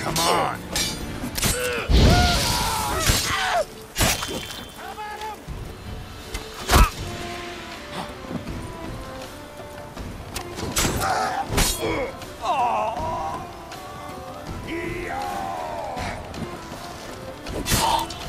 Come on! Oh!